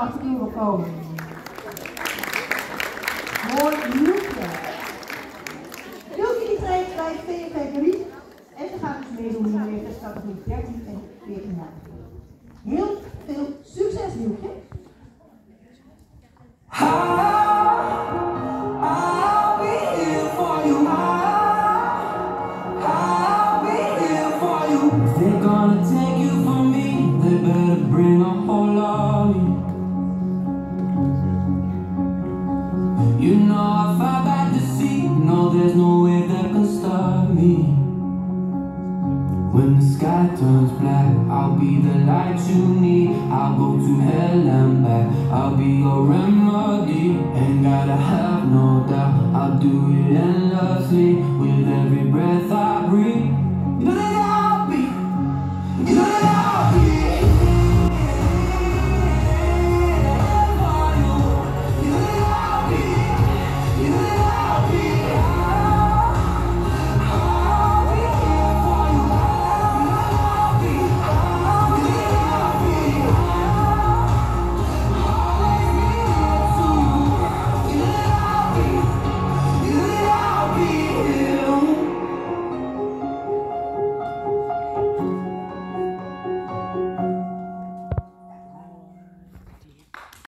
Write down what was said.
achter u wil komen. Mooi nieuwtje. Wilke die bij VNV Marie en ze gaat dus meedoen in de leeftijdscategorie 13 en 14 jaar. Heel veel succes. They're gonna take you from me, they better bring a whole army. You know I fight back the sea. No, there's no way that can stop me. When the sky turns black, I'll be the light you need. I'll go to hell and back. I'll be your remedy. Ain't gotta have no doubt. I'll do it endlessly with every